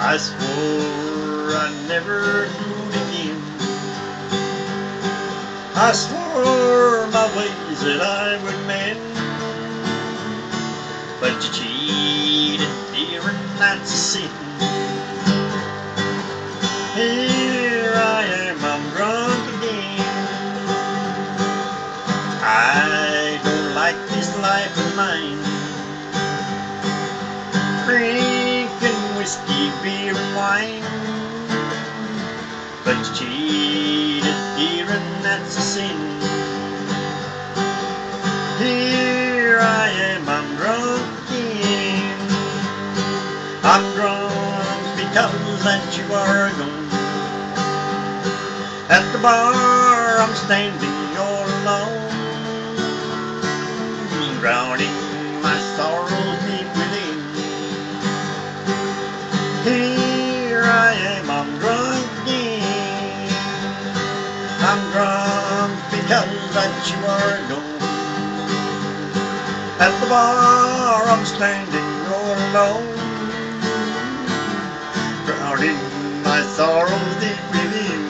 I swore I'd never do it again. I swore my ways that I would mend. But you cheated, dear, and that's a sin. Here I am, I'm drunk again. I don't like this life of mine. Drinking whiskey, beer, and wine. But you cheated, dear, and that's a sin. Here I am, I'm drunk again. I'm drunk because that you are gone. At the bar, I'm standing all alone, drowning my sorrows Here I am, I'm drunk again. I'm drunk because that you are gone. At the bar, I'm standing all alone, drowning my sorrows deep within.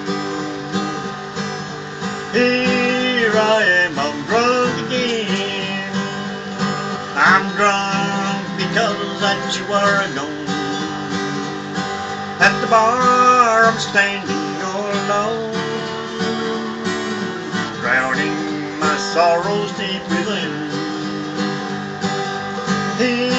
Here I am, I'm drunk again. I'm drunk because that you are gone. At the bar I'm standing all alone Drowning my sorrows deep within. Here